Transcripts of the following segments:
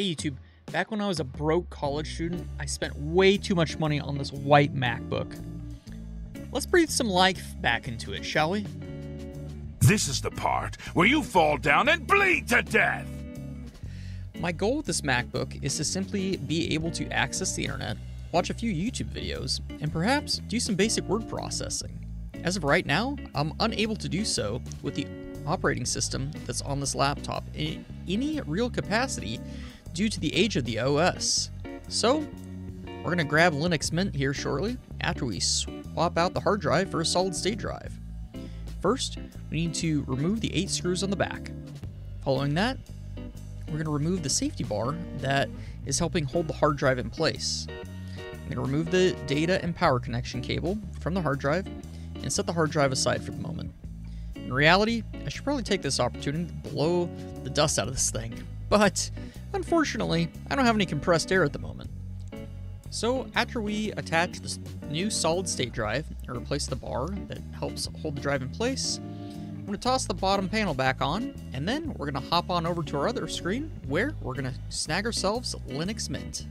Hey YouTube, back when I was a broke college student, I spent way too much money on this white MacBook. Let's breathe some life back into it, shall we? This is the part where you fall down and bleed to death. My goal with this MacBook is to simply be able to access the internet, watch a few YouTube videos, and perhaps do some basic word processing. As of right now, I'm unable to do so with the operating system that's on this laptop in any real capacity due to the age of the OS. So, we're going to grab Linux Mint here shortly after we swap out the hard drive for a solid state drive. First, we need to remove the 8 screws on the back. Following that, we're going to remove the safety bar that is helping hold the hard drive in place. I'm going to remove the data and power connection cable from the hard drive and set the hard drive aside for the moment. In reality, I should probably take this opportunity to blow the dust out of this thing, but unfortunately, I don't have any compressed air at the moment. So after we attach this new solid state drive and replace the bar that helps hold the drive in place, I'm going to toss the bottom panel back on, and then we're going to hop on over to our other screen where we're going to snag ourselves Linux Mint.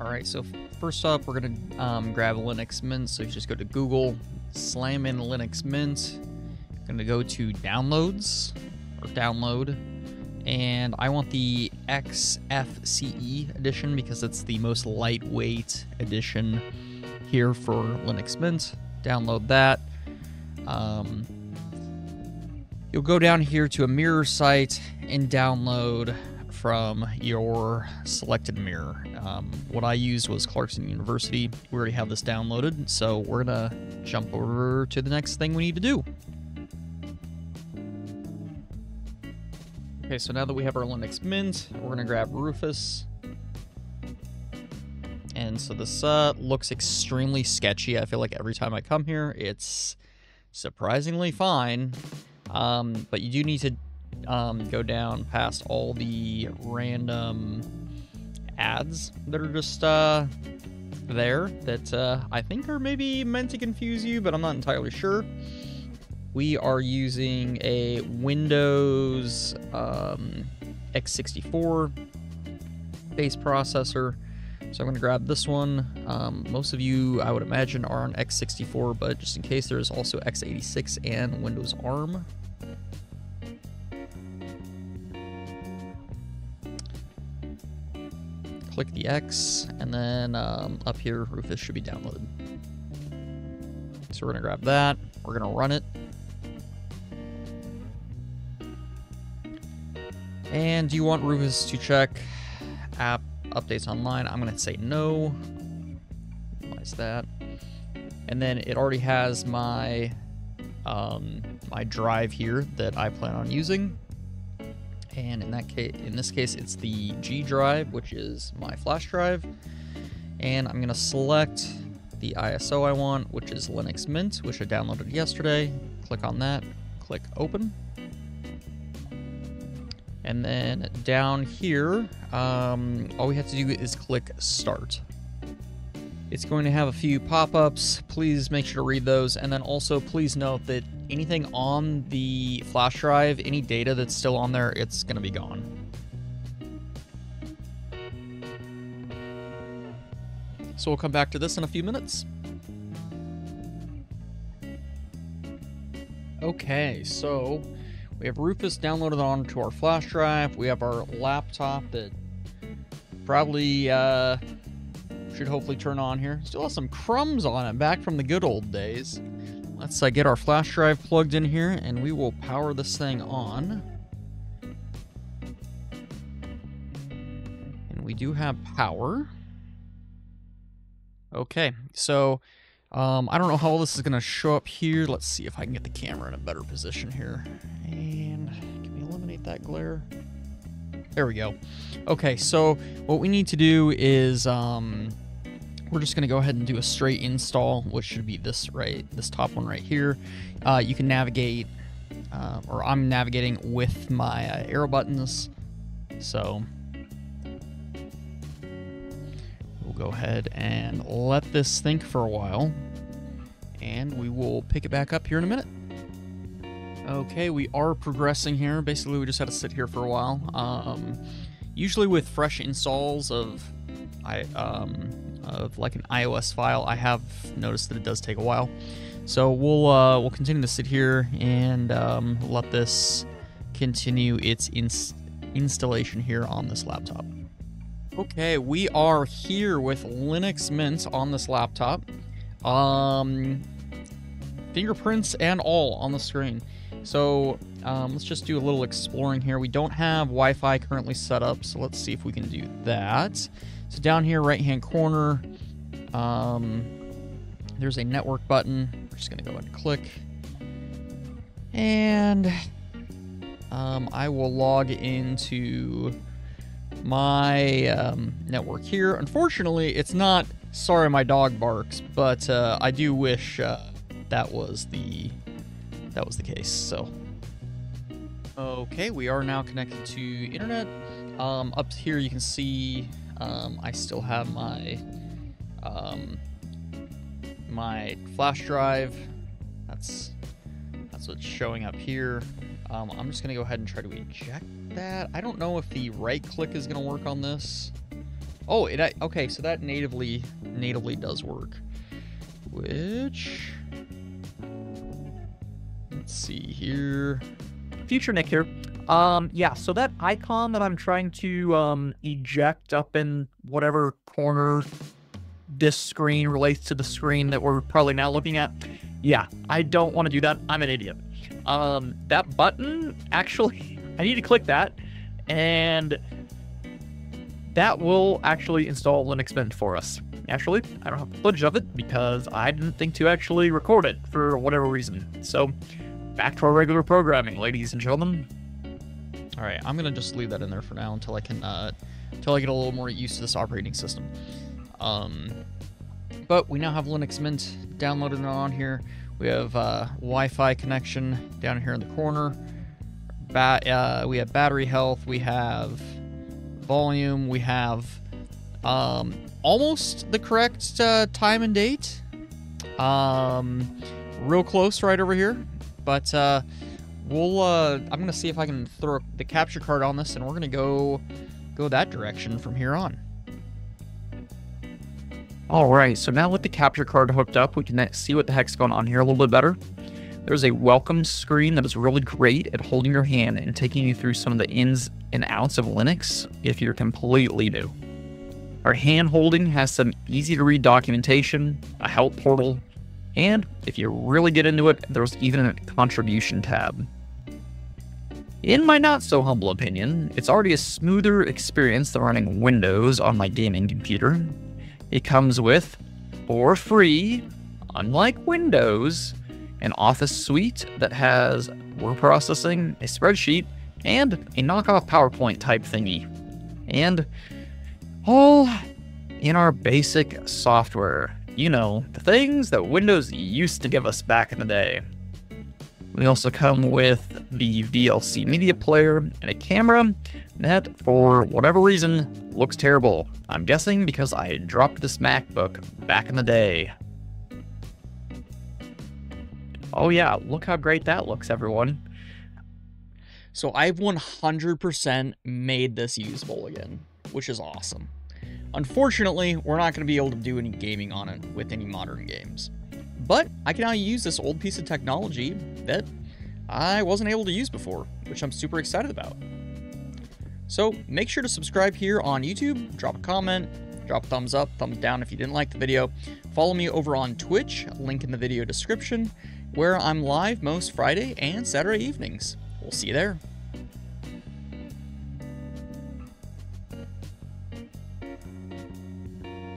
Alright, so first up, we're going to um, grab Linux Mint. So you just go to Google, slam in Linux Mint. going to go to Downloads, or Download. And I want the XFCE edition because it's the most lightweight edition here for Linux Mint. Download that. Um, you'll go down here to a mirror site and download from your selected mirror. Um, what I used was Clarkson University. We already have this downloaded, so we're gonna jump over to the next thing we need to do. Okay, so now that we have our Linux Mint, we're gonna grab Rufus. And so this uh, looks extremely sketchy. I feel like every time I come here, it's surprisingly fine. Um, but you do need to um, go down past all the random ads that are just uh, there that uh, I think are maybe meant to confuse you, but I'm not entirely sure. We are using a Windows um, x64 base processor. So I'm going to grab this one. Um, most of you, I would imagine, are on x64, but just in case, there's also x86 and Windows ARM. Click the X, and then um, up here, Rufus should be downloaded. So we're going to grab that. We're going to run it. And do you want Rufus to check app updates online? I'm going to say no. Why is that? And then it already has my um, my drive here that I plan on using. And in that case, in this case, it's the G drive, which is my flash drive. And I'm going to select the ISO I want, which is Linux Mint, which I downloaded yesterday. Click on that, click open. And then down here, um, all we have to do is click start. It's going to have a few pop-ups. Please make sure to read those. And then also please note that anything on the flash drive, any data that's still on there, it's going to be gone. So we'll come back to this in a few minutes. Okay, so we have Rufus downloaded onto our flash drive. We have our laptop that probably uh, should hopefully turn on here. Still has some crumbs on it back from the good old days. Let's uh, get our flash drive plugged in here and we will power this thing on. And we do have power. Okay, so um, I don't know how all this is going to show up here. Let's see if I can get the camera in a better position here. And can we eliminate that glare? There we go. Okay, so what we need to do is um, we're just going to go ahead and do a straight install, which should be this right, this top one right here. Uh, you can navigate, uh, or I'm navigating with my uh, arrow buttons. So we'll go ahead and let this think for a while, and we will pick it back up here in a minute. Okay, we are progressing here. Basically, we just had to sit here for a while. Um, usually with fresh installs of, I um, of like an iOS file, I have noticed that it does take a while. So we'll uh, we'll continue to sit here and um, let this continue its ins- installation here on this laptop. Okay, we are here with Linux Mint on this laptop. Um, fingerprints and all on the screen. So um, let's just do a little exploring here. We don't have Wi-Fi currently set up, so let's see if we can do that. So down here, right-hand corner, um, there's a network button. We're just gonna go ahead and click. And um, I will log into my um, network here. Unfortunately, it's not sorry my dog barks, but uh, I do wish uh, that was the that was the case. So okay, we are now connected to internet. Um, up here you can see um, I still have my um, my flash drive. That's that's what's showing up here. Um, I'm just gonna go ahead and try to eject that. I don't know if the right click is gonna work on this. Oh, it okay. So that natively natively does work. Which let's see here. Future Nick here. Um, yeah, so that icon that I'm trying to um, eject up in whatever corner this screen relates to the screen that we're probably now looking at. Yeah, I don't want to do that. I'm an idiot. Um, that button, actually, I need to click that, and that will actually install Linux Mint for us. Actually, I don't have footage of it because I didn't think to actually record it for whatever reason. So, back to our regular programming, ladies and gentlemen. All right, I'm gonna just leave that in there for now until I can, uh, until I get a little more used to this operating system. Um, but we now have Linux Mint downloaded on here. We have uh, Wi-Fi connection down here in the corner. Ba- uh, we have battery health. We have volume. We have um, almost the correct uh, time and date. Um, real close right over here. But uh, we'll. Uh, I'm gonna see if I can throw the capture card on this, and we're gonna go go that direction from here on. All right, so now with the capture card hooked up, we can see what the heck's going on here a little bit better. There's a welcome screen that is really great at holding your hand and taking you through some of the ins and outs of Linux if you're completely new. Our hand holding has some easy to read documentation, a help portal, and if you really get into it, there's even a contribution tab. In my not so humble opinion, it's already a smoother experience than running Windows on my gaming computer, it comes with, for free, unlike Windows, an Office suite that has word processing, a spreadsheet, and a knockoff PowerPoint type thingy. And all in our basic software. You know, the things that Windows used to give us back in the day. We also come with the VLC media player and a camera that, for whatever reason, looks terrible. I'm guessing because I dropped this MacBook back in the day. Oh yeah, look how great that looks, everyone. So I've 100% made this usable again, which is awesome. Unfortunately, we're not going to be able to do any gaming on it with any modern games. But I can now use this old piece of technology that I wasn't able to use before, which I'm super excited about. So make sure to subscribe here on YouTube, drop a comment, drop a thumbs up, thumbs down if you didn't like the video. Follow me over on Twitch, link in the video description, where I'm live most Friday and Saturday evenings. We'll see you there.